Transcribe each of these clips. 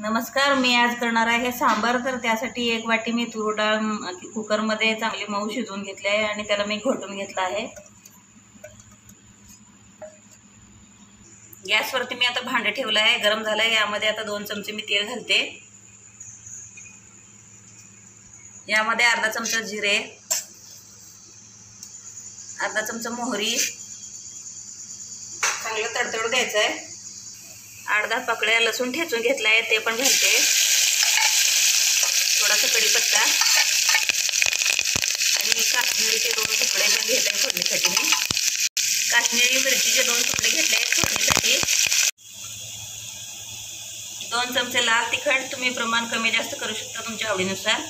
नमस्कार मी आज करणार आहे सांबार. तर त्यासाठी एक वाटी मी तूर डाळ कुकरमध्ये चांगली मऊ शिजवून घेतली आहे आणि त्याला मी घोटून घेतलं आहे. गॅसवरती मी आता भांडं ठेवलं आहे गरम झालं आहे. यामध्ये आता दोन चमचे मी तेल घालते. यामध्ये अर्धा चमचा जिरे अर्धा चमचा मोहरी. चांगलं तडतडू द्यायचं आहे. अर्धा पाकळ्या पकड्या लसूण ठेचून घेतला आहे ते पण घालते. थोडासा कढीपत्ता. आणि काश्मीरीचे दोन तुकडे पण घेत आहे फोडणीसाठी. मी काश्मीरी मिरचीचे दोन तुकडे घेतले आहेत फोडणीसाठी. दोन चमचे लाल तिखट तुम्ही प्रमाण कमी जास्त करू शकता तुमच्या आवडीनुसार.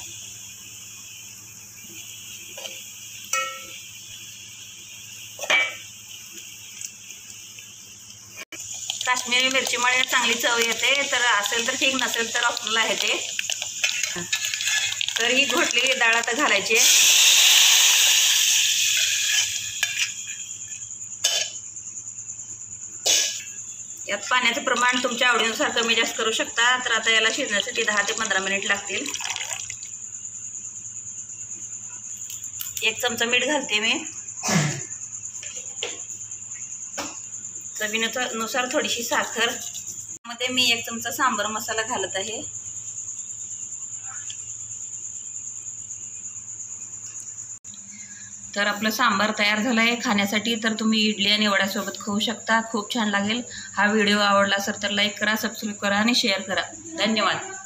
काश्मीरी मिरचीमुळे चांगली चव येते. तर असेल तर ठीक नसेल तर ऑप्शनल आहे ते. तर ही घोटलेली डाळ आता घालायची यात पाण्याचं प्रमाण तुमच्या आवडीनुसार कमी जास्त करू शकता. तर आता याला शिजण्यासाठी दहा ते पंधरा मिनिट लागतील. एक चमचा मीठ घालते मी. चवीनुसार नुसार थोडीशी साखर. मध्ये मी एक चमचा सांबर मसाला घालत आहे. तर आपलं सांबार तयार झालं आहे खाण्यासाठी तर तुम्ही इडली आणि वड्यासोबत खाऊ शकता. खूप छान लागेल. हा व्हिडिओ आवडला असेल तर लाईक करा सबस्क्राईब करा आणि शेअर करा. धन्यवाद.